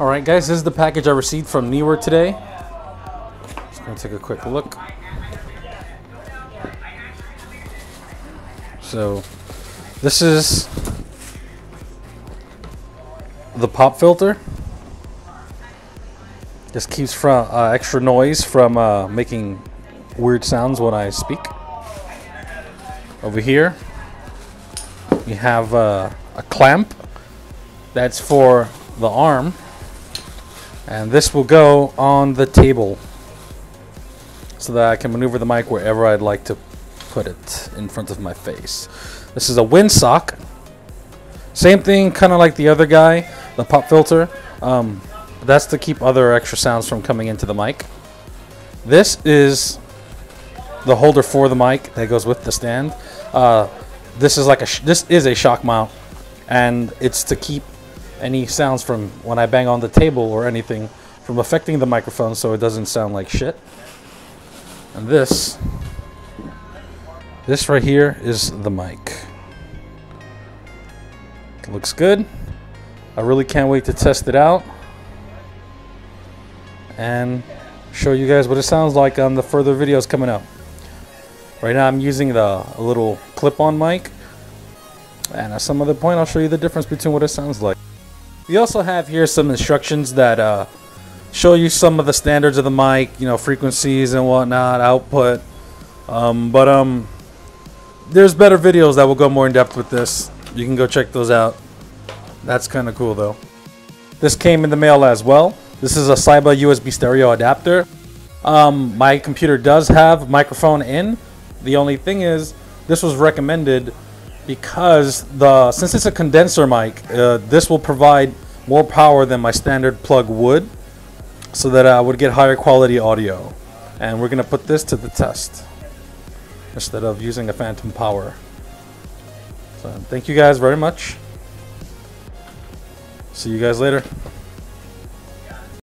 Alright guys, this is the package I received from Neewer today. Just gonna take a quick look. So, this is the pop filter. This keeps from uh, extra noise from uh, making weird sounds when I speak. Over here, we have uh, a clamp. That's for the arm and this will go on the table so that I can maneuver the mic wherever I'd like to put it in front of my face. This is a windsock. Same thing, kind of like the other guy, the pop filter. Um, that's to keep other extra sounds from coming into the mic. This is the holder for the mic that goes with the stand. Uh, this is like a this is a shock mount, and it's to keep any sounds from when I bang on the table or anything from affecting the microphone so it doesn't sound like shit. And this, this right here is the mic. Looks good. I really can't wait to test it out and show you guys what it sounds like on the further videos coming up. Right now I'm using the little clip-on mic and at some other point I'll show you the difference between what it sounds like. We also have here some instructions that uh, show you some of the standards of the mic, you know, frequencies and whatnot, output. Um, but um, there's better videos that will go more in depth with this. You can go check those out. That's kind of cool though. This came in the mail as well. This is a Syba USB stereo adapter. Um, my computer does have microphone in. The only thing is, this was recommended because the since it's a condenser mic, uh, this will provide more power than my standard plug would, so that I would get higher quality audio. And we're gonna put this to the test instead of using a phantom power. So thank you guys very much. See you guys later.